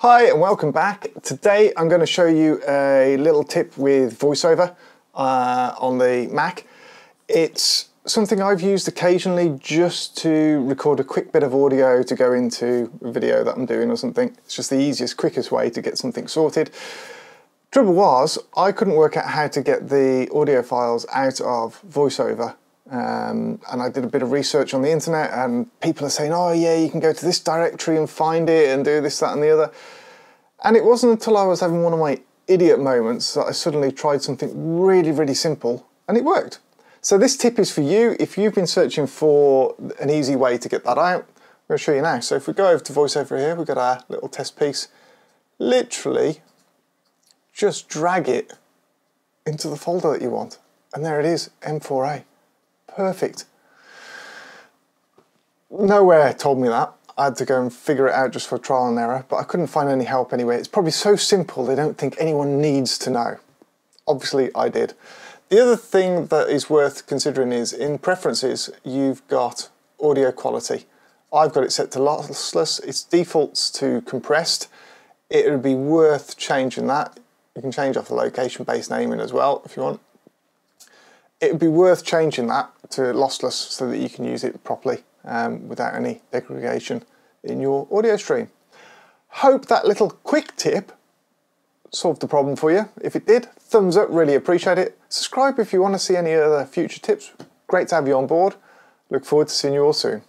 Hi and welcome back. Today I'm going to show you a little tip with VoiceOver uh, on the Mac. It's something I've used occasionally just to record a quick bit of audio to go into a video that I'm doing or something. It's just the easiest, quickest way to get something sorted. Trouble was, I couldn't work out how to get the audio files out of VoiceOver um, and I did a bit of research on the internet, and people are saying, oh, yeah, you can go to this directory and find it and do this, that, and the other. And it wasn't until I was having one of my idiot moments that I suddenly tried something really, really simple and it worked. So, this tip is for you if you've been searching for an easy way to get that out. I'm going to show you now. So, if we go over to VoiceOver here, we've got our little test piece. Literally, just drag it into the folder that you want. And there it is, M4A perfect. Nowhere told me that. I had to go and figure it out just for trial and error, but I couldn't find any help anyway. It's probably so simple they don't think anyone needs to know. Obviously, I did. The other thing that is worth considering is in preferences, you've got audio quality. I've got it set to lossless, its defaults to compressed. It would be worth changing that. You can change off the location based naming as well if you want it would be worth changing that to lossless so that you can use it properly um, without any degradation in your audio stream. Hope that little quick tip solved the problem for you. If it did, thumbs up, really appreciate it. Subscribe if you want to see any other future tips. Great to have you on board. Look forward to seeing you all soon.